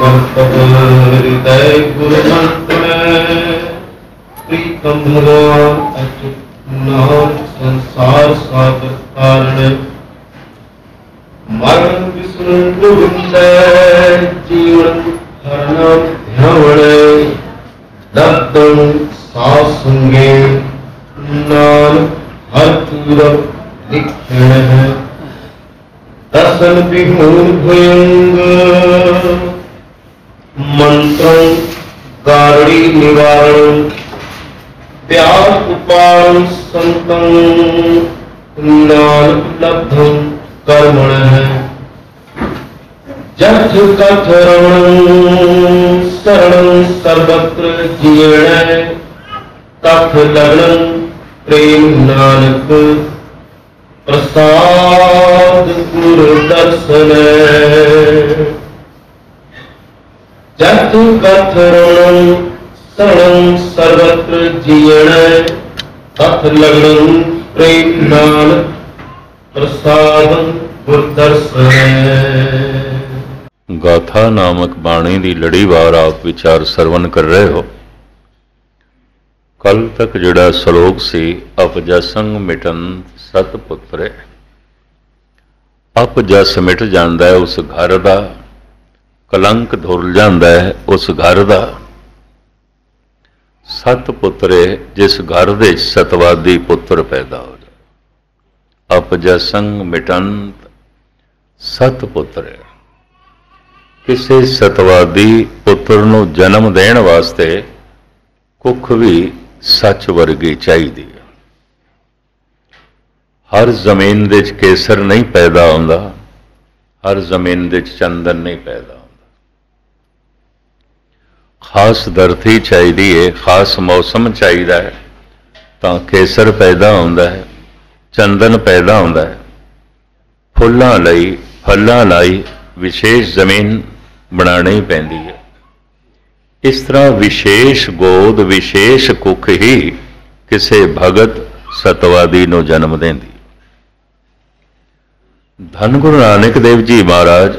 ਵਰਤਨ ਹਿਰਦੈ ਗੁਰਮਤਿ ਮੈਂ ਪ੍ਰੀਤਮ ਭਗਵਾਨ ਅਚੁਤ ਨਾਮ ਸੰਸਾਰ ਸਾਗਰ ਤਾਰਣ ਮਰਨ ਵਿਸਰਨ ਡੁਬੰਦੈ ਜੀਵਨ ਹਰਨਾਮ ਧਿਆਵਣ ਦਤੰ ਸਾਸੰਗੇ ਨਾਨਕ ਹਰ ਪੂਰਬ ਲਿਖਣ ਹੈ ਦਸਨ ਬਿਹੂਨ ਭਯੰਗ ਮੰਤਰੰ ਕਾਰੜੀ ਨਿਵਾਰਣ ਪਿਆਰ ਉਪਾਰਣ ਸੰਤੰ ਨਾਨਕ ਲਬਧੰ ਕਰਮਣ ਹੈ ਜਥ ਕਥਰਣ ਸਰਣੰ ਸਰਬਤਰ ਜੀਣੈ ਤਥ ਲਗਣੰ ਪ੍ਰੇਮ ਨਾਨਕ ਪ੍ਰਸਾਦ ਗੁਰ ਦਰਸਨੈ ਜਥ ਕਥਰਣ ਸਰਣੰ ਸਰਬਤਰ ਜੀਣੈ ਤਥ ਲਗਣੰ ਪ੍ਰੇਮ ਨਾਨਕ ਪ੍ਰਸਾਦੰ ਗੁਰ ਗਾਥਾ ਨਾਮਕ ਬਾਣੀ ਦੀ ਲੜੀਵਾਰ ਆਪ ਵਿਚਾਰ ਸਰਵਨ ਕਰ ਰਹੇ ਹੋ। ਕੱਲ ਤੱਕ ਜਿਹੜਾ ਸ਼ਲੋਕ ਸੀ ਅਪਜਸੰਗ ਮਿਟਨ ਸਤ ਪੁੱਤਰੇ ਅਪਜਸ ਮਿਟ ਜਾਂਦਾ ਹੈ ਉਸ ਘਰ ਦਾ। ਕਲੰਕ ਧੁਰ ਜਾਂਦਾ ਹੈ ਉਸ ਘਰ ਦਾ। ਸਤ ਪੁੱਤਰੇ, ਜਿਸ ਘਰ ਦੇ ਸਤਵਾਦੀ ਪੁੱਤਰ ਪੈਦਾ ਹੋ ਜਾਏ ਅਪਜਸੰਗ ਮਿਟਨ ਸਤ ਪੁੱਤਰੇ। ਕਿਸੇ ਸਤਵਾਦੀ ਪੁੱਤਰ ਨੂੰ ਜਨਮ ਦੇਣ ਵਾਸਤੇ ਕੁੱਖ ਵੀ ਸੱਚ ਵਰਗੀ ਚਾਹੀਦੀ ਹੈ। ਹਰ ਜ਼ਮੀਨ ਦੇ ਵਿੱਚ ਕੇਸਰ ਨਹੀਂ ਪੈਦਾ ਹੁੰਦਾ, ਹਰ ਜ਼ਮੀਨ ਦੇ ਵਿੱਚ ਚੰਦਨ ਨਹੀਂ ਪੈਦਾ ਖਾਸ ਧਰਤੀ ਚਾਹੀਦੀ ਹੈ ਖਾਸ ਮੌਸਮ ਚਾਹੀਦਾ ਹੈ, ਤਾਂ ਕੇਸਰ ਪੈਦਾ ਹੁੰਦਾ ਹੈ, ਚੰਦਨ ਪੈਦਾ ਹੁੰਦਾ ਹੈ। ਫੁੱਲਾਂ ਲਈ, ਫਲਾਂ ਲਈ ਵਿਸ਼ੇਸ਼ ਜ਼ਮੀਨ ਬਣਾਉਣੀ ਪੈਂਦੀ ਹੈ। ਇਸ ਤਰ੍ਹਾਂ ਵਿਸ਼ੇਸ਼ ਗੋਦ, ਵਿਸ਼ੇਸ਼ ਕੁੱਖ ਹੀ ਕਿਸੇ ਭਗਤ ਸਤਵਾਦੀ ਨੂੰ ਜਨਮ ਦਿੰਦੀ। ਧੰਨ ਗੁਰੂ ਨਾਨਕ ਦੇਵ ਜੀ ਮਹਾਰਾਜ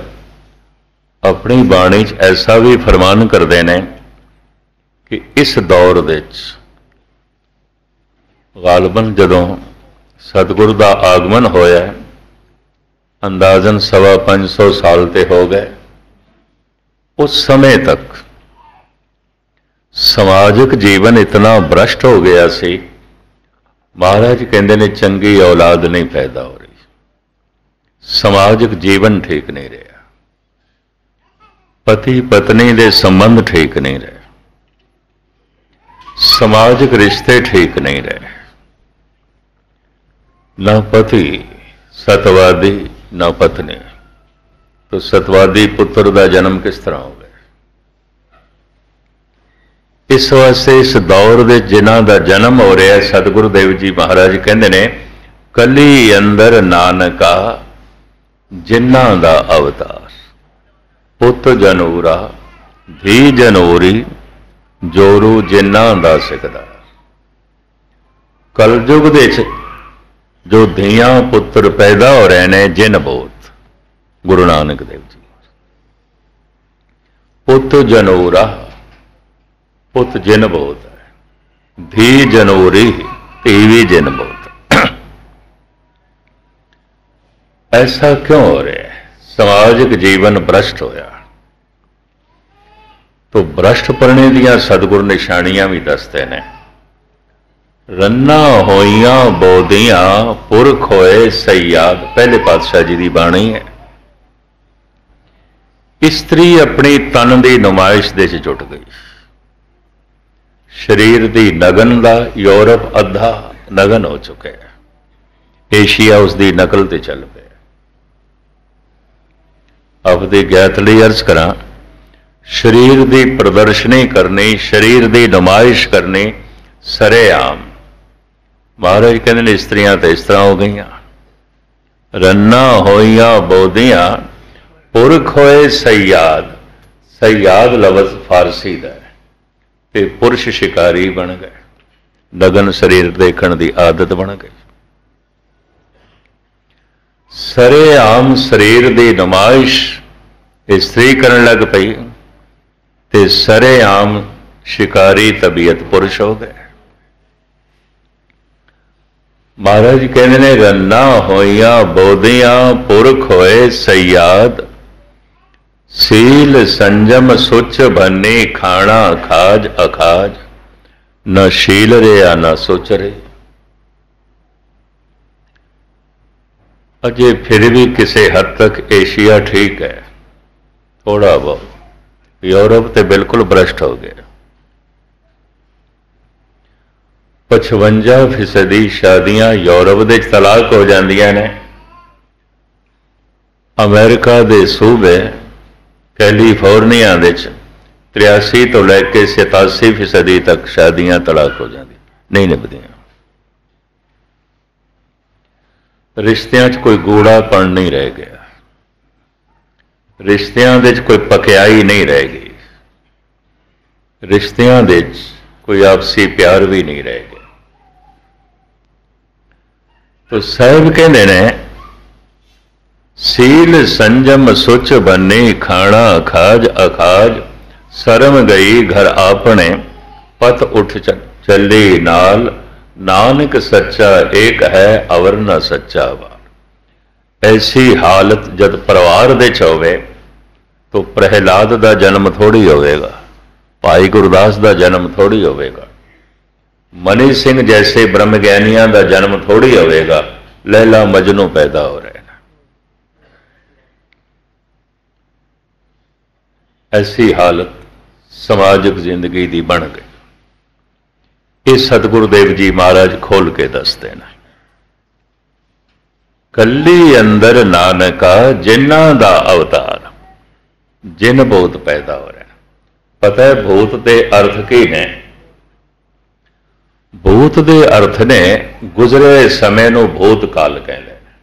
ਆਪਣੀ ਬਾਣੀ 'ਚ ਐਸਾ ਵੀ ਫਰਮਾਨ ਕਰਦੇ ਨੇ ਕਿ ਇਸ ਦੌਰ ਵਿੱਚ ਗਾਲਬਨ ਜਦੋਂ ਸਤਿਗੁਰੂ ਦਾ ਆਗਮਨ ਹੋਇਆ, ਅੰਦਾਜ਼ਨ ਸਵਾ 500 ਸਾਲ ਤੇ ਹੋ ਗਏ, ਉਸ ਸਮੇਂ ਤੱਕ ਸਮਾਜਿਕ ਜੀਵਨ ਇਤਨਾ ਭ੍ਰਸ਼ਟ ਹੋ ਗਿਆ ਸੀ, ਮਹਾਰਾਜ ਕਹਿੰਦੇ ਨੇ, ਚੰਗੀ ਔਲਾਦ ਨਹੀਂ ਪੈਦਾ ਹੋ ਰਹੀ। ਸਮਾਜਿਕ ਜੀਵਨ ਠੀਕ ਨਹੀਂ ਰਿਹਾ। ਪਤੀ ਪਤਨੀ ਦੇ ਸੰਬੰਧ ਠੀਕ ਨਹੀਂ ਰਹੇ। ਸਮਾਜਿਕ ਰਿਸ਼ਤੇ ਠੀਕ ਨਹੀਂ ਰਹੇ। ਨਾ ਪਤੀ ਸਤਵਾਦੀ, ਨਾ ਪਤਨੀ। ਤੋ ਸਤਵਾਦੀ ਪੁੱਤਰ ਦਾ ਜਨਮ ਕਿਸ ਤਰ੍ਹਾਂ ਹੋ ਗਿਆ? ਇਸ ਵਾਸਤੇ ਇਸ ਦੌਰ ਦੇ ਜਿਨ੍ਹਾਂ ਦਾ ਜਨਮ ਹੋ ਰਿਹਾ, ਸਤਿਗੁਰੂ ਦੇਵ ਜੀ ਮਹਾਰਾਜ ਕਹਿੰਦੇ ਨੇ, ਕਲੀ ਅੰਦਰ ਨਾਨਕਾ, ਜਿਨ੍ਹਾਂ ਦਾ ਅਵਤਾਰ। ਪੁੱਤ ਜਨੂਰਾ, ਧੀ ਜਨੂਰੀ, ਜੋਰੂ ਜਿਨ੍ਹਾਂ ਦਾ ਸਿਕਦਾ ਕਲਯੁਗ ਦੇ ਚ ਜੋ ਧੀਆਂ ਪੁੱਤਰ ਪੈਦਾ ਹੋ ਰਹੇ ਨੇ, ਜਿਨ ਬੋਤ। ਗੁਰੂ ਨਾਨਕ ਦੇਵ ਜੀ। ਪੁੱਤ ਜਨੂਰਾ, ਪੁੱਤ ਜਿਨ ਬੋਤ ਹੈ। ਧੀ ਜਨੂਰੀ, ਧੀ ਵੀ ਜਿਨ ਬੋਤ। ਐਸਾ ਕਿਉਂ ਹੋ ਰਿਹਾ ਹੈ? ਸਮਾਜਿਕ ਜੀਵਨ ਭ੍ਰਸ਼ਟ ਹੋਇਆ। ਤੋ ਭ੍ਰਸ਼ਟ ਪਰਣੇ ਦੀਆਂ ਸਤਿਗੁਰ ਨਿਸ਼ਾਨੀਆਂ ਵੀ ਦੱਸਦੇ ਨੇ। ਰੰਨਾ ਹੋਈਆਂ ਬੋਧੀਆਂ ਪੁਰਖ ਹੋਏ ਸਯਾਦ ਪਹਿਲੇ ਪਾਤਸ਼ਾਹ ਜੀ ਦੀ ਬਾਣੀ ਹੈ। ਇਸਤਰੀ ਆਪਣੀ ਤਨ ਦੀ ਨੁਮਾਇਸ਼ ਦੇ ਚ ਜੁਟ ਗਈ। ਸਰੀਰ ਦੀ ਨਗਨ ਦਾ ਯੂਰਪ ਅੱਧਾ ਨਗਨ ਹੋ ਚੁੱਕਿਆ ਹੈ। ਏਸ਼ੀਆ ਉਸ ਦੀ ਨਕਲ ਤੇ ਚੱਲ ਪਿਆ ਆਪਦੇ ਗਿਆਤ ਲਈ ਅਰਜ਼ ਕਰਾਂ ਸਰੀਰ ਦੀ ਪ੍ਰਦਰਸ਼ਨੀ ਕਰਨੀ, ਸਰੀਰ ਦੀ ਨੁਮਾਇਸ਼ ਕਰਨੀ ਸਰੇਆਮ। ਮਹਾਰਾਜ ਕਹਿੰਦੇ ਨੇ, ਇਸਤਰੀਆਂ ਤਾਂ ਇਸ ਤਰ੍ਹਾਂ ਹੋ ਗਈਆਂ। ਰੰਨਾ ਹੋਈਆਂ ਬੋਧੀਆਂ, ਪੁਰਖ ਹੋਏ ਸਯਾਦ। ਸਯਾਦ ਲਫ਼ਜ਼ ਫਾਰਸੀ ਦਾ ਹੈ ਤੇ ਪੁਰਸ਼ ਸ਼ਿਕਾਰੀ ਬਣ ਗਏ। ਨਗਨ ਸਰੀਰ ਦੇਖਣ ਦੀ ਆਦਤ ਬਣ ਗਈ। ਸਰੇ ਆਮ ਸਰੀਰ ਦੀ ਨਮਾਇਸ਼ ਇਸਤਰੀ ਕਰਨ ਲੱਗ ਪਈ। ਤੇ ਸਰੇਆਮ ਸ਼ਿਕਾਰੀ ਤਬੀਅਤ ਪੁਰਸ਼ ਹੋ ਗਏ। ਮਹਾਰਾਜ ਕਹਿੰਦੇ ਨੇ ਰੰਨਾ ਹੋਈਆਂ, ਬੋਧੀਆਂ ਪੁਰਖ ਹੋਏ ਸਯਾਦ, ਸੀਲ ਸੰਜਮ ਸੁਚ ਬੰਨੇ ਖਾਣਾ ਖਾਜ ਅਖਾਜ, ਨਾ ਸ਼ੀਲ ਰਿਆ ਨਾ ਸੋਚ ਰਹੇ ਅਜੇ ਫਿਰ ਵੀ ਕਿਸੇ ਹੱਦ ਤੱਕ ਏਸ਼ੀਆ ਠੀਕ ਹੈ ਥੋੜਾ ਬਹੁਤ। ਯੂਰਪ ਤੇ ਬਿਲਕੁਲ ਭ੍ਰਸ਼ਟ ਹੋ ਗਏ। 55 ਫੀਸਦੀ ਸ਼ਾਦੀਆਂ ਯੂਰਪ ਦੇ ਵਿੱਚ ਤਲਾਕ ਹੋ ਜਾਂਦੀਆਂ ਨੇ। ਅਮਰੀਕਾ ਦੇ ਸੂਬੇ ਕੈਲੀਫੋਰਨੀਆ ਦੇ ਵਿੱਚ 83 ਤੋਂ ਲੈ ਕੇ 87 ਫੀਸਦੀ ਤੱਕ ਸ਼ਾਦੀਆਂ ਤਲਾਕ ਹੋ ਜਾਂਦੀਆਂ, ਨਹੀਂ ਨਿਭਦੀਆਂ। ਰਿਸ਼ਤਿਆਂ 'ਚ ਕੋਈ ਗੂੜਾਪਣ ਨਹੀਂ ਰਹਿ ਗਿਆ। ਰਿਸ਼ਤਿਆਂ ਦੇ ਵਿੱਚ ਕੋਈ ਪਕਿਆਈ ਨਹੀਂ ਰਹਿ ਗਈ। ਰਿਸ਼ਤਿਆਂ ਦੇ 'ਚ ਕੋਈ ਆਪਸੀ ਪਿਆਰ ਵੀ ਨਹੀਂ ਰਹਿ ਗਿਆ। ਤੋ ਸਾਹਿਬ ਕਹਿੰਦੇ ਨੇ, ਸੀਲ ਸੰਜਮ ਸੁਚ ਬੰਨੇ, ਖਾਣਾ ਖਾਜ ਅਖਾਜ, ਸ਼ਰਮ ਗਈ ਘਰ ਆਪਣੇ, ਪਤ ਉੱਠ ਚੱਲੇ ਨਾਲ, ਨਾਨਕ ਸੱਚਾ ਏਕ ਹੈ ਅਵਰ ਨ ਸੱਚਾ ਵਾ ਐਸੀ ਹਾਲਤ ਜਦ ਪਰਿਵਾਰ ਦੇ ਚ ਹੋਵੇ ਤੋ ਪ੍ਰਹਿਲਾਦ ਦਾ ਜਨਮ ਥੋੜੀ ਹੋਵੇਗਾ, ਭਾਈ ਗੁਰਦਾਸ ਦਾ ਜਨਮ ਥੋੜੀ ਹੋਵੇਗਾ। ਮਨੀ ਸਿੰਘ ਜੈਸੇ ਬ੍ਰਹਮ ਗਿਆਨੀਆਂ ਦਾ ਜਨਮ ਥੋੜੀ ਹੋਵੇਗਾ ਲੈਲਾ ਮਜਨੂ ਪੈਦਾ ਹੋ ਰਹੇ ਨੇ। ਐਸੀ ਹਾਲਤ ਸਮਾਜਿਕ ਜ਼ਿੰਦਗੀ ਦੀ ਬਣ ਗਈ। ਇਹ ਸਤਿਗੁਰੂ ਦੇਵ ਜੀ ਮਹਾਰਾਜ ਖੋਲ ਕੇ ਦੱਸਦੇ ਨੇ। ਕੱਲੀ ਅੰਦਰ ਨਾਨਕਾ ਜਿਨ੍ਹਾਂ ਦਾ ਅਵਤਾਰ ਜਿਨ ਭੂਤ ਪੈਦਾ ਹੋ ਰਿਹਾ। ਪਤਾ ਹੈ ਭੂਤ ਦੇ ਅਰਥ ਕੀ ਨੇ? ਭੂਤ ਦੇ ਅਰਥ ਨੇ ਗੁਜ਼ਰੇ ਸਮੇਂ ਨੂੰ ਭੂਤ ਕਾਲ ਕਹਿੰਦੇ ਨੇ।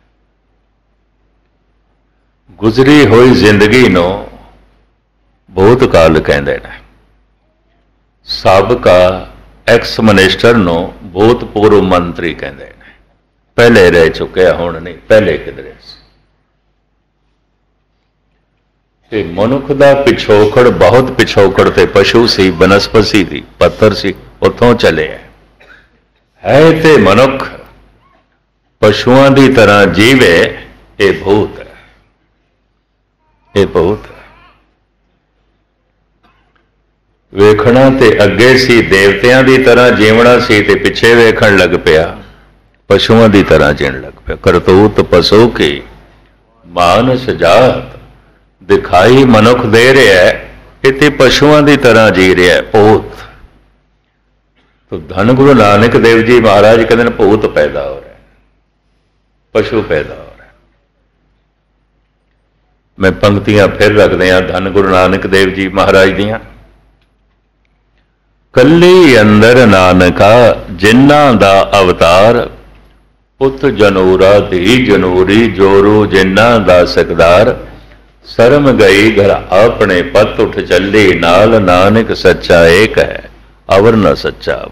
ਗੁਜ਼ਰੀ ਹੋਈ ਜ਼ਿੰਦਗੀ ਨੂੰ ਭੂਤ ਕਾਲ ਕਹਿੰਦੇ ਨੇ। ਸਾਬਕਾ ਐਕਸ ਮਿਨਿਸਟਰ ਨੂੰ ਭੂਤਪੂਰਵ ਮੰਤਰੀ ਕਹਿੰਦੇ ਨੇ। ਪਹਿਲੇ ਰਹਿ ਚੁੱਕਿਆ ਹੁਣ ਨਹੀਂ, ਪਹਿਲੇ ਕਿਧਰੇ ਸੀ। ਤੇ ਮਨੁੱਖ ਦਾ ਪਿਛੋਕੜ, ਬਹੁਤ ਪਿਛੋਕੜ ਤੇ ਪਸ਼ੂ ਸੀ, ਬਨਸਪਤੀ ਦੀ ਪੱਥਰ ਸੀ, ਉੱਥੋਂ ਚੱਲੇ ਹੈ ਹੈ ਤੇ ਮਨੁੱਖ, ਪਸ਼ੂਆਂ ਦੀ ਤਰ੍ਹਾਂ ਜੀਵੇ, ਇਹ ਭੂਤ ਹੈ। ਇਹ ਭੂਤ ਵੇਖਣਾ ਤੇ ਅੱਗੇ ਸੀ, ਦੇਵਤਿਆਂ ਦੀ ਤਰ੍ਹਾਂ ਜੀਵਣਾ ਸੀ ਤੇ ਪਿੱਛੇ ਵੇਖਣ ਲੱਗ ਪਿਆ। ਪਸ਼ੂਆਂ ਦੀ ਤਰ੍ਹਾਂ ਜੀਣ ਲੱਗ ਪਿਆ। ਕਰਤੂਤ ਪਸ਼ੂ ਕੀ? ਮਾਨਸ ਜਾਤ। ਦਿਖਾਈ ਮਨੁੱਖ ਦੇ ਰਿਹਾ ਹੈ ਇਤੇ ਪਸ਼ੂਆਂ ਦੀ ਤਰ੍ਹਾਂ ਜੀ ਰਿਹਾ ਹੈ ਭੂਤ ਤੋ ਧੰਨ ਗੁਰੂ ਨਾਨਕ ਦੇਵ ਜੀ ਮਹਾਰਾਜ ਕਹਿੰਦੇ ਨੇ ਭੂਤ ਪੈਦਾ ਹੋ ਰਿਹਾ ਪਸ਼ੂ ਪੈਦਾ ਹੋ ਰਿਹਾ ਮੈਂ ਪੰਕਤੀਆਂ ਫਿਰ ਰੱਖਦੇ ਆ ਧੰਨ ਗੁਰੂ ਨਾਨਕ ਦੇਵ ਜੀ ਮਹਾਰਾਜ ਦੀਆਂ। ਕੱਲੀ ਅੰਦਰ ਨਾਨਕਾ ਜਿਨ੍ਹਾਂ ਦਾ ਅਵਤਾਰ, ਪੁੱਤ ਜਨੂਰਾ ਧੀ ਜਨੂਰੀ ਜੋਰੂ ਜਿਨ੍ਹਾਂ ਦਾ ਸਕਦਾਰ ਸ਼ਰਮ ਗਈ ਘਰ ਆਪਣੇ ਪਤ ਉਠ ਚੱਲੇ, ਨਾਲ ਨਾਨਕ ਸੱਚਾ ਏਕ ਹੈ, ਅਵਰ ਨ ਸੱਚਾ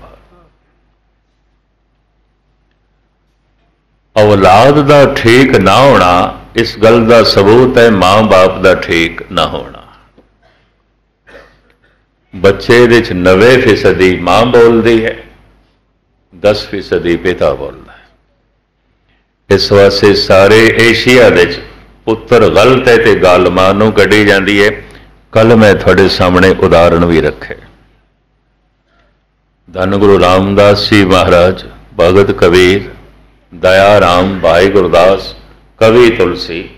ਔਲਾਦ ਦਾ ਠੀਕ ਨਾ ਹੋਣਾ, ਇਸ ਗੱਲ ਦਾ ਸਬੂਤ ਹੈ, ਮਾਂ-ਬਾਪ ਦਾ ਠੀਕ ਨਾ ਹੋਣਾ। ਬੱਚੇ ਦੇ ਚ 90% ਮਾਂ ਬੋਲਦੀ ਹੈ 10% ਪਿਤਾ ਬੋਲਦਾ ਹੈ। ਇਸ ਵਾਸਤੇ ਸਾਰੇ ਏਸ਼ੀਆ ਦੇ ਚ ਪੁੱਤਰ ਗਲਤ ਹੈ ਤੇ ਗੱਲ ਮਾਂ ਨੂੰ ਕੱਢੀ ਜਾਂਦੀ ਹੈ ਕੱਲ ਮੈਂ ਤੁਹਾਡੇ ਸਾਹਮਣੇ ਉਦਾਹਰਣ ਵੀ ਰੱਖੇ। ਧੰਨ ਗੁਰੂ ਰਾਮਦਾਸ ਜੀ ਮਹਾਰਾਜ, ਭਗਤ ਕਬੀਰ, ਦਇਆ ਰਾਮ ਭਾਈ ਗੁਰਦਾਸ, ਕਵੀ ਤੁਲਸੀ,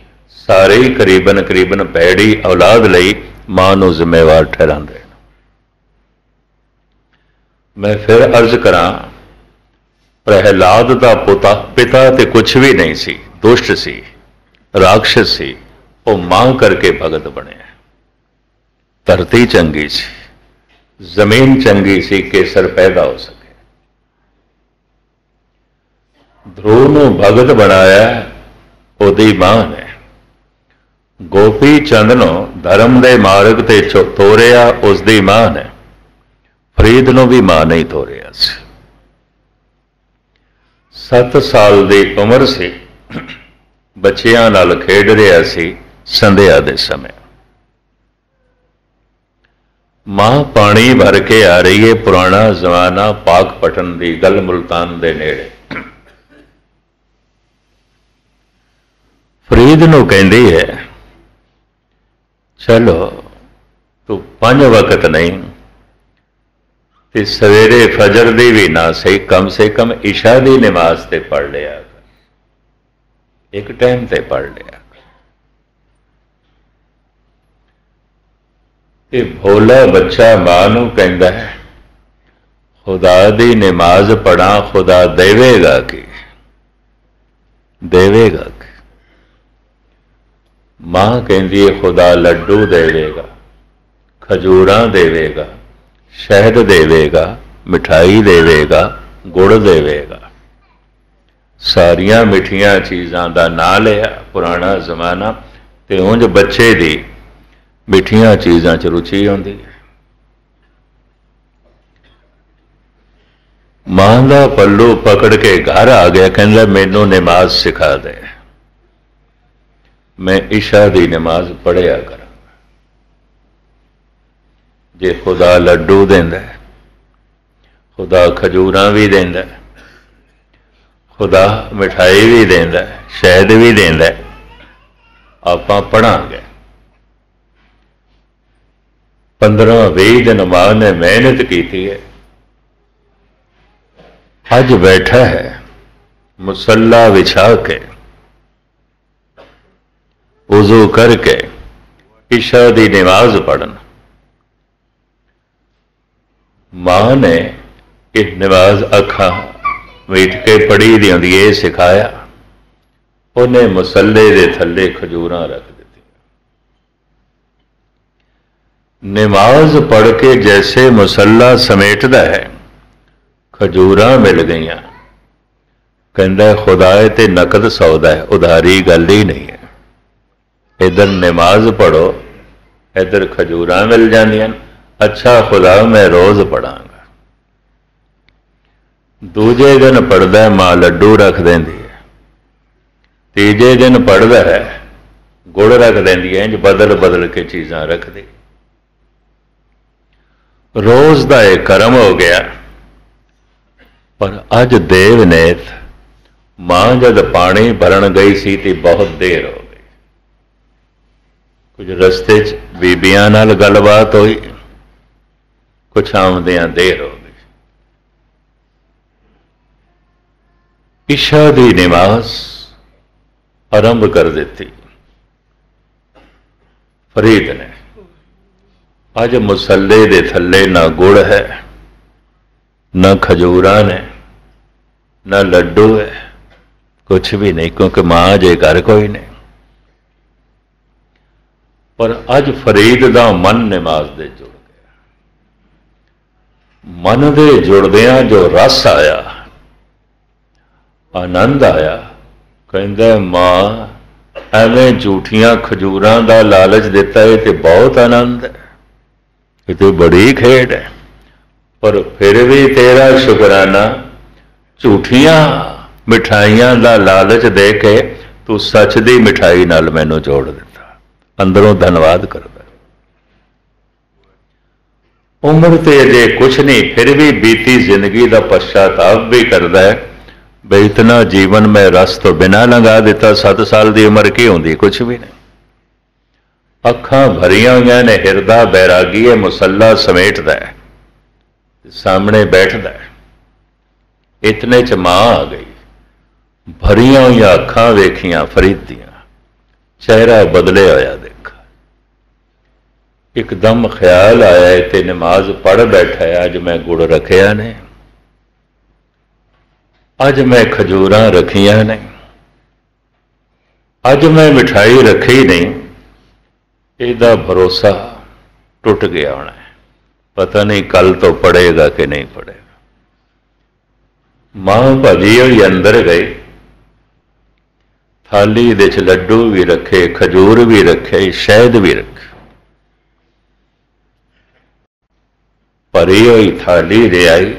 ਸਾਰੇ ਹੀ ਕਰੀਬਨ ਕਰੀਬਨ ਪੈੜੀ ਔਲਾਦ ਲਈ ਮਾਂ ਨੂੰ ਜ਼ਿੰਮੇਵਾਰ ਠਹਿਰਾਉਂਦੇ ਮੈਂ ਫਿਰ ਅਰਜ਼ ਕਰਾਂ, ਪ੍ਰਹਿਲਾਦ ਦਾ ਪੁੱਤਾ, ਪਿਤਾ ਤੇ ਕੁਝ ਵੀ ਨਹੀਂ ਸੀ, ਦੁਸ਼ਟ ਸੀ। ਰਾਖਸ਼ ਸੀ, ਉਹ ਮਾਂ ਕਰਕੇ ਭਗਤ ਬਣਿਆ। ਧਰਤੀ ਚੰਗੀ ਸੀ, ਜ਼ਮੀਨ ਚੰਗੀ ਸੀ ਕੇਸਰ ਪੈਦਾ ਹੋ ਸਕੇ। ਧਰੂ ਨੂੰ ਭਗਤ ਬਣਾਇਆ ਉਹਦੀ ਮਾਂ ਨੇ। ਗੋਪੀ ਚੰਦ ਨੂੰ ਧਰਮ ਦੇ ਮਾਰਗ ਤੇ ਤੋਰਿਆ ਉਸ ਦੀ ਮਾਂ ਨੇ। ਫਰੀਦ ਨੂੰ ਵੀ ਮਾਂ ਨਹੀਂ ਤੋਰਿਆ ਸੀ। 7 ਸਾਲ ਦੀ ਉਮਰ ਸੀ। ਬੱਚਿਆਂ ਨਾਲ ਖੇਡ ਰਿਹਾ ਸੀ ਸੰਧਿਆ ਦੇ ਸਮੇਂ। ਮਾਂ ਪਾਣੀ ਭਰ ਕੇ ਆ ਰਹੀ ਹੈ ਪੁਰਾਣਾ ਜ਼ਮਾਨਾ ਪਾਕ ਪਟਨ ਦੀ ਗੱਲ ਮੁਲਤਾਨ ਦੇ ਨੇੜੇ। ਫਰੀਦ ਨੂੰ ਕਹਿੰਦੀ ਹੈ, ਚਲੋ, ਤੂੰ ਪੰਜ ਵਕਤ ਨਹੀਂ, ਤੇ ਸਵੇਰੇ ਫਜਰ ਦੀ ਵੀ ਨਾ ਸਹੀ, ਕਮ ਸੇ ਕਮ ਇਸ਼ਾ ਦੀ ਨਮਾਜ਼ ਤੇ ਪੜ ਲਿਆ ਇੱਕ ਟਾਈਮ ਤੇ ਪੜ ਲਿਆ। ਇਹ ਭੋਲਾ ਬੱਚਾ ਮਾਂ ਨੂੰ ਕਹਿੰਦਾ ਹੈ, ਖੁਦਾ ਦੀ ਨਮਾਜ਼ ਪੜਾਂ ਖੁਦਾ ਦੇਵੇਗਾ ਕਿ? ਦੇਵੇਗਾ ਕਿ? ਮਾਂ ਕਹਿੰਦੀ ਹੈ, ਖੁਦਾ ਲੱਡੂ ਦੇਵੇਗਾ, ਖਜੂਰਾਂ ਦੇਵੇਗਾ, ਸ਼ਹਿਦ ਦੇਵੇਗਾ, ਮਿਠਾਈ ਦੇਵੇਗਾ, ਗੁੜ ਦੇਵੇਗਾ। ਸਾਰੀਆਂ ਮਿੱਠੀਆਂ ਚੀਜ਼ਾਂ ਦਾ ਨਾਂ ਲਿਆ ਪੁਰਾਣਾ ਜ਼ਮਾਨਾ, ਤੇ ਉਂਝ ਬੱਚੇ ਦੀ ਮਿੱਠੀਆਂ ਚੀਜ਼ਾਂ 'ਚ ਰੁਚੀ ਹੁੰਦੀ ਹੈ। ਮਾਂ ਦਾ ਪੱਲੂ ਪਕੜ ਕੇ ਘਰ ਆ ਗਿਆ, ਕਹਿੰਦਾ, ਮੈਨੂੰ ਨਮਾਜ਼ ਸਿਖਾ ਦੇ। ਮੈਂ ਇਸ਼ਾ ਦੀ ਨਮਾਜ਼ ਪੜਿਆ ਕਰਾਂ। ਜੇ ਖੁਦਾ ਲੱਡੂ ਦਿੰਦਾ ਖੁਦਾ ਖਜੂਰਾਂ ਵੀ ਦਿੰਦਾ ਖੁਦਾ ਮਿਠਾਈ ਵੀ ਦਿੰਦਾ ਹੈ, ਸ਼ਹਿਦ ਵੀ ਦਿੰਦਾ ਹੈ, ਆਪਾਂ ਪੜਾਂਗੇ। 15 20 ਦਿਨ ਮਾਂ ਨੇ ਮਿਹਨਤ ਕੀਤੀ ਹੈ। ਅੱਜ ਬੈਠਾ ਹੈ ਮੁਸੱਲਾ ਵਿਛਾ ਕੇ ਉਜ਼ੂ ਕਰਕੇ ਇਸ਼ਾ ਦੀ ਨਮਾਜ਼ ਪੜਨ ਮਾਂ ਨੇ ਇਹ ਨਮਾਜ਼ ਅੱਖਾਂ ਮੀਟ ਕੇ ਪੜੀ ਦੀ ਹੁੰਦੀ ਇਹ ਸਿਖਾਇਆ। ਉਹਨੇ ਮਸੱਲੇ ਦੇ ਥੱਲੇ ਖਜੂਰਾਂ ਰੱਖ ਦਿੱਤੀਆਂ। ਨਮਾਜ਼ ਪੜ ਕੇ ਜੈਸੇ ਮੁਸੱਲਾ ਸਮੇਟਦਾ ਹੈ, ਖਜੂਰਾਂ ਮਿਲ ਗਈਆਂ। ਕਹਿੰਦਾ, ਖੁਦਾਏ, ਤੇ ਨਕਦ ਸੌਦਾ ਹੈ, ਉਧਾਰੀ ਗੱਲ ਹੀ ਨਹੀਂ ਹੈ। ਇਧਰ ਨਮਾਜ਼ ਪੜੋ ਇਧਰ ਖਜੂਰਾਂ ਮਿਲ ਜਾਂਦੀਆਂ ਅੱਛਾ, ਖੁਦਾ, ਮੈਂ ਰੋਜ਼ ਪੜਾਂਗਾ ਦੂਜੇ ਦਿਨ ਪੜਦਾ ਮਾਂ ਲੱਡੂ ਰੱਖ ਦਿੰਦੀ ਹੈ। ਤੀਜੇ ਦਿਨ ਪੜਦਾ ਹੈ, ਗੁੜ ਰੱਖ ਦਿੰਦੀ ਹੈ ਇੰਜ ਬਦਲ ਬਦਲ ਕੇ ਚੀਜ਼ਾਂ ਰੱਖਦੀ। ਰੋਜ਼ ਦਾ ਇਹ ਕਰਮ ਹੋ ਗਿਆ। ਪਰ ਅੱਜ ਦੇਵ ਨੇ ਮਾਂ ਜਦ ਪਾਣੀ ਭਰਨ ਗਈ ਸੀ ਤੇ ਬਹੁਤ ਦੇਰ ਹੋ ਗਈ। ਕੁਝ ਰਸਤੇ 'ਚ ਬੀਬੀਆਂ ਨਾਲ ਗੱਲਬਾਤ ਹੋਈ। ਕੁਛ ਆਉਂਦਿਆਂ ਦੇਰ ਹੋ ਗਈ ਇਸ਼ਾ ਦੀ ਨਮਾਜ਼ ਆਰੰਭ ਕਰ ਦਿੱਤੀ। ਫਰੀਦ ਨੇ ਅੱਜ ਮੁਸੱਲੇ ਦੇ ਥੱਲੇ ਨਾ ਗੁੜ ਹੈ, ਨਾ ਖਜੂਰਾਂ ਨੇ, ਨਾ ਲੱਡੂ ਹੈ ਕੁਝ ਵੀ ਨਹੀਂ, ਕਿਉਂਕਿ ਮਾਂ ਜੇ ਘਰ ਕੋਈ ਨਹੀਂ। ਪਰ ਅੱਜ ਫਰੀਦ ਦਾ ਮਨ ਨਮਾਜ਼ ਦੇ ਜੁੜ ਗਿਆ। ਮਨ ਦੇ ਜੁੜਦਿਆਂ ਜੋ ਰਸ ਆਇਆ ਆਨੰਦ ਆਇਆ। ਕਹਿੰਦਾ, ਮਾਂ, ਐਵੇਂ ਝੂਠੀਆਂ ਖਜੂਰਾਂ ਦਾ ਲਾਲਚ ਦਿੱਤਾ, ਇਹ ਤੇ ਬਹੁਤ ਆਨੰਦ ਹੈ। ਇਹ ਤੇ ਬੜੀ ਖੇਡ ਹੈ। ਪਰ ਫਿਰ ਵੀ ਤੇਰਾ ਸ਼ੁਕਰਾਨਾ, ਝੂਠੀਆਂ ਮਿਠਾਈਆਂ ਦਾ ਲਾਲਚ ਦੇ ਕੇ ਤੂੰ ਸੱਚ ਦੀ ਮਿਠਾਈ ਨਾਲ ਮੈਨੂੰ ਜੋੜ ਦਿੱਤਾ। ਅੰਦਰੋਂ ਧੰਨਵਾਦ ਕਰਦਾ। ਉਮਰ ਤੇ ਜੇ ਕੁਛ ਨਹੀਂ, ਫਿਰ ਵੀ ਬੀਤੀ ਜ਼ਿੰਦਗੀ ਦਾ ਪਛਤਾਪ ਵੀ ਕਰਦਾ ਹੈ। ਬੇਤਨਾ ਜੀਵਨ ਮੈਂ ਰਸ ਤੋਂ ਬਿਨਾ ਲੰਘਾ ਦਿੱਤਾ 7 ਸਾਲ ਦੀ ਉਮਰ ਕੀ ਹੁੰਦੀ? ਕੁਛ ਵੀ ਨਹੀਂ। ਅੱਖਾਂ ਭਰੀਆਂ ਹੋਈਆਂ ਨੇ, ਹਿਰਦਾ ਬੈਰਾਗੀ ਹੈ, ਮੁਸੱਲਾ ਸਮੇਟਦਾ ਹੈ, ਸਾਹਮਣੇ ਬੈਠਦਾ ਹੈ। ਇਤਨੇ ਚ ਮਾਂ ਆ ਗਈ। ਭਰੀਆਂ ਹੋਈਆਂ ਅੱਖਾਂ ਵੇਖੀਆਂ ਫਰੀਦ ਦੀਆਂ ਚਿਹਰਾ ਬਦਲੇ ਹੋਇਆ ਦੇਖਾ। ਇੱਕਦਮ ਖਿਆਲ ਆਇਆ ਤੇ ਨਮਾਜ਼ ਪੜ ਬੈਠਾ ਹੈ, ਅੱਜ ਮੈਂ ਗੁੜ ਰੱਖਿਆ ਨੇ। ਅੱਜ ਮੈਂ ਖਜੂਰਾਂ ਰੱਖੀਆਂ ਨੇ ਅੱਜ ਮੈਂ ਮਿਠਾਈ ਰੱਖੀ ਨਹੀਂ। ਇਹਦਾ ਭਰੋਸਾ ਟੁੱਟ ਗਿਆ ਹੋਣਾ ਪਤਾ ਨਹੀਂ ਕੱਲ ਤੋਂ ਪੜੇਗਾ ਕਿ ਨਹੀਂ ਪੜੇਗਾ ਮਾਂ ਭਜੀ ਹੋਈ ਅੰਦਰ ਗਈ। ਥਾਲੀ ਦੇ ਚ ਲੱਡੂ ਵੀ ਰੱਖੇ, ਖਜੂਰ ਵੀ ਰੱਖੇ, ਸ਼ਹਿਦ ਵੀ ਰੱਖੇ। ਭਰੀ ਹੋਈ ਥਾਲੀ ਦੇ ਆਈ।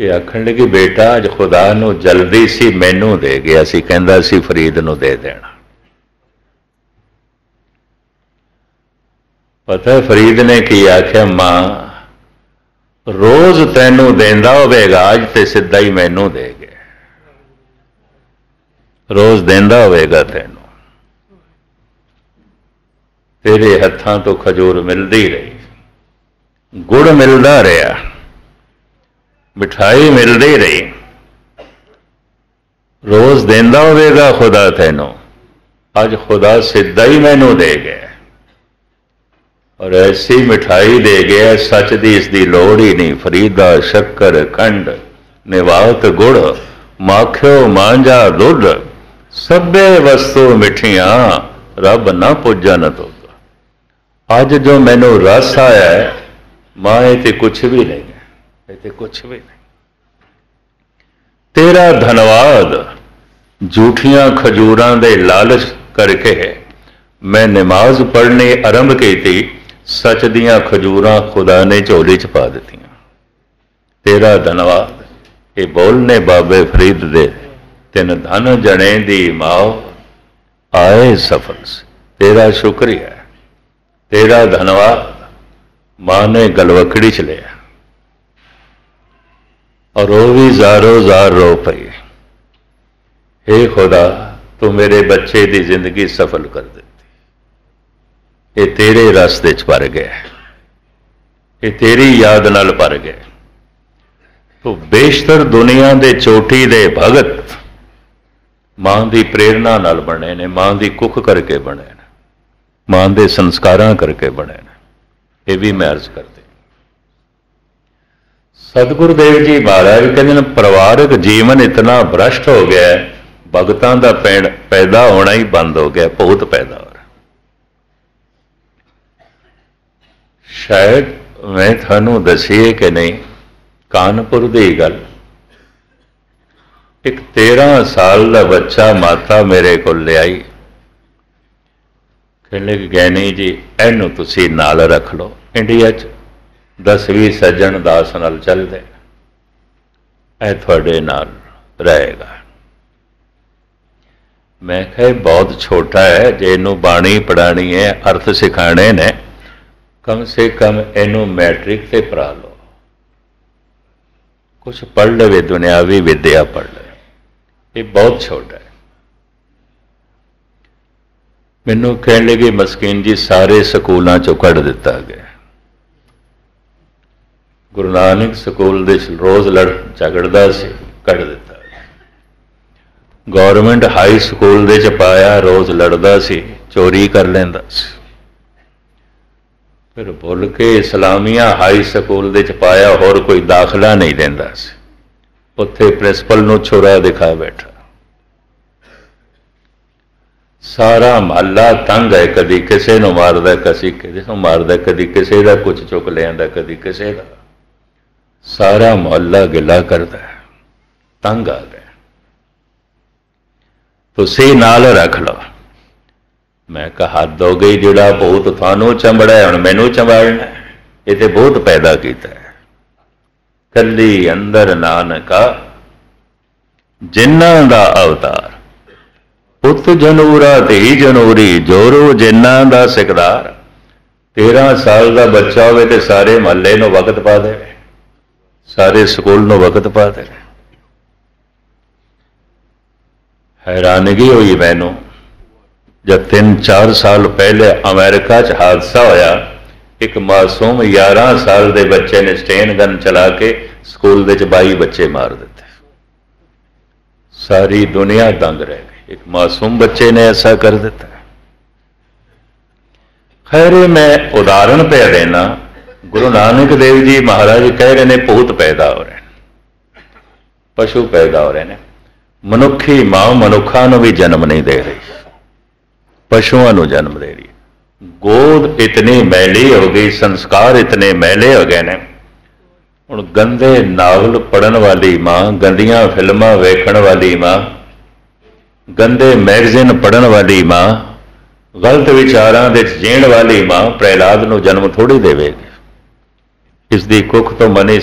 ਇਹ ਆਖਣ ਲੱਗੇ, ਬੇਟਾ, ਅੱਜ ਖੁਦਾ ਨੂੰ ਜਲਦੀ ਸੀ, ਮੈਨੂੰ ਦੇ ਗਿਆ ਸੀ। ਕਹਿੰਦਾ ਸੀ, ਫਰੀਦ ਨੂੰ ਦੇ ਦੇਣਾ। ਪਤਾ ਫਰੀਦ ਨੇ ਕੀ ਆਖਿਆ? ਮਾਂ, ਰੋਜ਼ ਤੈਨੂੰ ਦੇਂਦਾ ਹੋਵੇਗਾ, ਅੱਜ ਤੇ ਸਿੱਧਾ ਹੀ ਮੈਨੂੰ ਦੇ ਗਿਆ। ਰੋਜ਼ ਦਿੰਦਾ ਹੋਵੇਗਾ ਤੈਨੂੰ। ਤੇਰੇ ਹੱਥਾਂ ਤੋਂ ਖਜੂਰ ਮਿਲਦੀ ਰਹੀ। ਗੁੜ ਮਿਲਦਾ ਰਿਹਾ। ਮਿਠਾਈ ਮਿਲਦੀ ਰਹੀ ਰੋਜ਼ ਦਿੰਦਾ ਹੋਵੇਗਾ ਖੁਦਾ ਤੈਨੂੰ। ਅੱਜ ਖੁਦਾ ਸਿੱਧਾ ਹੀ ਮੈਨੂੰ ਦੇ ਗਿਆ। ਔਰ ਐਸੀ ਮਿਠਾਈ ਦੇ ਗਿਆ, ਸੱਚ ਦੀ ਇਸ ਦੀ ਲੋੜ ਹੀ ਨਹੀਂ। ਫਰੀਦਾ, ਸ਼ੱਕਰ, ਖੰਡ, ਨਿਵਾਤ ਗੁੜ, ਮਾਖਿਓ, ਮਾਂਜਾ, ਦੁੱਧ, ਸਭੇ ਵਸਤੂ ਮਿੱਠੀਆਂ, ਰੱਬ ਨਾ ਪੁੱਜਨ ਤੋ ਅੱਜ ਜੋ ਮੈਨੂੰ ਰਸ ਆਇਆ ਹੈ ਮਾਂ ਇਹ ਤੇ ਕੁਛ ਵੀ ਨਹੀਂ। ਹੈ ਇਹ ਕੁਛ ਵੀ ਨਹੀਂ। ਤੇਰਾ ਧੰਨਵਾਦ, ਝੂਠੀਆਂ ਖਜੂਰਾਂ ਦੇ ਲਾਲਚ ਕਰਕੇ ਮੈਂ ਨਮਾਜ਼ ਪੜ੍ਹਨੀ ਆਰੰਭ ਕੀਤੀ, ਸੱਚ ਦੀਆਂ ਖਜੂਰਾਂ ਖੁਦਾ ਨੇ ਝੋਲੀ ਚ ਪਾ ਦਿੱਤੀਆਂ। ਤੇਰਾ ਧੰਨਵਾਦ, ਇਹ ਬੋਲਨੇ ਬਾਬੇ ਫਰੀਦ ਦੇ ਤਿੰਨ ਧਨ ਜਣੇ ਦੀ ਮਾਂ ਆਏ ਸਫਲ ਤੇਰਾ ਸ਼ੁਕਰੀਆ। ਤੇਰਾ ਧੰਨਵਾਦ, ਮਾਂ ਨੇ ਗਲਵਕੜੀ ਚ ਲਿਆ। ਔਰ ਉਹ ਵੀ ਜ਼ਾਰੋ ਜ਼ਾਰ ਰੋ ਪਈ। हे ਖੁਦਾ, ਤੂੰ ਮੇਰੇ ਬੱਚੇ ਦੀ ਜ਼ਿੰਦਗੀ ਸਫਲ ਕਰ ਦਿੱਤੀ। ਇਹ ਤੇਰੇ ਰਸਤੇ 'ਚ ਭਰ ਗਿਆ ਇਹ ਤੇਰੀ ਯਾਦ ਨਾਲ ਪਰ ਗਿਆ ਤੂੰ ਬੇਸ਼ਤਰ ਦੁਨੀਆ ਦੇ ਚੋਟੀ ਦੇ ਭਗਤ, ਮਾਂ ਦੀ ਪ੍ਰੇਰਣਾ ਨਾਲ ਬਣੇ ਨੇ, ਮਾਂ ਦੀ ਕੁੱਖ ਕਰਕੇ ਬਣੇ ਨੇ, ਮਾਂ ਦੇ ਸੰਸਕਾਰਾਂ ਕਰਕੇ ਬਣੇ ਨੇ। ਇਹ ਵੀ ਮੈਂ ਅਰਜ਼ ਕਰਦਾ ਸਤਿਗੁਰੂ ਦੇਵ ਜੀ ਮਹਾਰਾਜ ਕਹਿੰਦੇ ਨੇ, ਪਰਿਵਾਰਕ ਜੀਵਨ ਇਤਨਾ ਭ੍ਰਸ਼ਟ ਹੋ ਗਿਆ ਹੈ, ਭਗਤਾਂ ਦਾ ਪੈਣ ਪੈਦਾ ਹੋਣਾ ਹੀ ਬੰਦ ਹੋ ਗਿਆ, ਬਹੁਤ ਪੈਦਾ ਹੋ ਰਿਹਾ ਸ਼ਾਇਦ ਮੈਂ ਤੁਹਾਨੂੰ ਦੱਸੀਏ ਕਿ ਨਹੀਂ, ਕਾਨਪੁਰ ਦੀ ਗੱਲ। ਇੱਕ 13 ਸਾਲ ਦਾ ਬੱਚਾ ਮਾਤਾ ਮੇਰੇ ਕੋਲ ਲਿਆਈ ਕਹਿੰਦੇ ਕਿ ਗੈਣੀ ਜੀ, ਇਹਨੂੰ ਤੁਸੀਂ ਨਾਲ ਰੱਖ ਲਓ, ਇੰਡੀਆ 'ਚ। 10ਵੀਂ ਸੱਜਣ ਦਾਸ ਨਾਲ ਚੱਲਦੇ ਇਹ ਤੁਹਾਡੇ ਨਾਲ ਰਹੇਗਾ। ਮੈਂ ਕਿਹਾ, ਇਹ ਬਹੁਤ ਛੋਟਾ ਹੈ, ਜੇ ਇਹਨੂੰ ਬਾਣੀ ਪੜਾਣੀ ਹੈ, ਅਰਥ ਸਿਖਾਣੇ ਨੇ, ਕਮ ਸੇ ਕਮ ਇਹਨੂੰ ਮੈਟ੍ਰਿਕ ਤੇ ਪੜਾ ਲਓ। ਕੁਝ ਪੜ ਲਵੇ, ਦੁਨਿਆਵੀ ਵਿਦਿਆ ਪੜ ਲਵੇ। ਇਹ ਬਹੁਤ ਛੋਟਾ ਹੈ। ਮੈਨੂੰ ਕਹਿਣ ਲੱਗੇ, ਮਸਕੀਨ ਜੀ, ਸਾਰੇ ਸਕੂਲਾਂ ਚੋਂ ਕੱਢ ਦਿੱਤਾ ਗਿਆ। ਗੁਰੂ ਨਾਨਕ ਸਕੂਲ ਦੇ ਰੋਜ਼ ਲੜ, ਝਗੜਦਾ ਸੀ, ਕੱਢ ਦਿੱਤਾ। ਗਵਰਨਮੈਂਟ ਹਾਈ ਸਕੂਲ ਦੇ ਚ ਪਾਇਆ, ਰੋਜ਼ ਲੜਦਾ ਸੀ, ਚੋਰੀ ਕਰ ਲੈਂਦਾ ਸੀ। ਫਿਰ ਭੁੱਲ ਕੇ ਇਸਲਾਮੀਆ ਹਾਈ ਸਕੂਲ ਦੇ ਚ ਪਾਇਆ, ਹੋਰ ਕੋਈ ਦਾਖਲਾ ਨਹੀਂ ਦਿੰਦਾ ਸੀ। ਉੱਥੇ ਪ੍ਰਿੰਸੀਪਲ ਨੂੰ ਛੁਰਾ ਦਿਖਾ ਬੈਠਾ। ਸਾਰਾ ਮਹੱਲਾ ਤੰਗ ਹੈ, ਕਦੀ ਕਿਸੇ ਨੂੰ ਮਾਰਦਾ, ਕਦੀ ਕਿਸੇ ਨੂੰ ਮਾਰਦਾ, ਕਦੀ ਕਿਸੇ ਦਾ ਕੁਝ ਚੁੱਕ ਲਿਆਂਦਾ, ਕਦੀ ਕਿਸੇ ਦਾ। ਸਾਰਾ ਮੁਹੱਲਾ ਗਿਲਾ ਕਰਦਾ ਹੈ, ਤੰਗ ਆ ਗਿਆ। ਤੁਸੀਂ ਨਾਲ ਰੱਖ ਲਓ। ਮੈਂ ਕਹਾ, ਹੱਦ ਹੋ ਗਈ ਜਿਹੜਾ ਬਹੁਤ ਤੁਹਾਨੂੰ ਚੰਬੜਿਆ, ਹੁਣ ਮੈਨੂੰ ਚੰਬੜਨਾ ਇਹ ਤੇ ਬਹੁਤ ਪੈਦਾ ਕੀਤਾ ਹੈ। ਕੱਲੀ ਅੰਦਰ ਨਾਨਕਾ, ਜਿਨ੍ਹਾਂ ਦਾ ਅਵਤਾਰ, ਪੁੱਤ ਜਨੂਰਾ ਤੇ ਜਨੂਰੀ, ਜੋਰੋ ਜਿਨ੍ਹਾਂ ਦਾ ਸਿਕਦਾਰ 13 ਸਾਲ ਦਾ ਬੱਚਾ ਹੋਵੇ ਤੇ ਸਾਰੇ ਮਹੱਲੇ ਨੂੰ ਵਕਤ ਪਾ ਦੇਵੇ। ਸਾਰੇ ਸਕੂਲ ਨੂੰ ਵਕਤ ਪਾ ਦੇ ਹੈਰਾਨਗੀ ਹੋਈ ਮੈਨੂੰ, ਜਦ 3-4 ਸਾਲ ਪਹਿਲੇ ਅਮਰੀਕਾ 'ਚ ਹਾਦਸਾ ਹੋਇਆ, ਇੱਕ ਮਾਸੂਮ 11 ਸਾਲ ਦੇ ਬੱਚੇ ਨੇ ਸਟੇਨ ਗਨ ਚਲਾ ਕੇ ਸਕੂਲ ਦੇ 'ਚ 22 ਬੱਚੇ ਮਾਰ ਦਿੱਤੇ। ਸਾਰੀ ਦੁਨੀਆ ਦੰਗ ਰਹਿ ਗਈ। ਇੱਕ ਮਾਸੂਮ ਬੱਚੇ ਨੇ ਐਸਾ ਕਰ ਦਿੱਤਾ। ਖੈਰੇ ਮੈਂ ਉਦਾਹਰਣ ਪਿਆ ਦੇਣਾ ਗੁਰੂ ਨਾਨਕ ਦੇਵ ਜੀ ਮਹਾਰਾਜ ਕਹਿ ਰਹੇ ਨੇ, ਭੂਤ ਪੈਦਾ ਹੋ ਰਹੇ ਨੇ, ਪਸ਼ੂ ਪੈਦਾ ਹੋ ਰਹੇ ਨੇ। ਮਨੁੱਖੀ ਮਾਂ ਮਨੁੱਖਾਂ ਨੂੰ ਵੀ ਜਨਮ ਨਹੀਂ ਦੇ ਰਹੀ, ਪਸ਼ੂਆਂ ਨੂੰ ਜਨਮ ਦੇ ਰਹੀ। ਗੋਦ ਇਤਨੀ ਮੈਲੀ ਹੋ ਗਈ, ਸੰਸਕਾਰ ਇਤਨੇ ਮੈਲੇ ਹੋ ਗਏ ਨੇ। ਹੁਣ ਗੰਦੇ ਨਾਵਲ ਪੜਨ ਵਾਲੀ ਮਾਂ, ਗੰਦੀਆਂ ਫਿਲਮਾਂ ਵੇਖਣ ਵਾਲੀ ਮਾਂ, ਗੰਦੇ ਮੈਗਜ਼ੀਨ ਪੜਨ ਵਾਲੀ ਮਾਂ, ਗਲਤ ਵਿਚਾਰਾਂ ਦੇ ਜੀਣ ਵਾਲੀ ਮਾਂ, ਪ੍ਰਹਿਲਾਦ ਨੂੰ ਜਨਮ ਥੋੜੀ ਦੇਵੇਗੀ। ਇਸ ਦੀ ਕੁੱਖ ਤੋਂ ਮਨੀ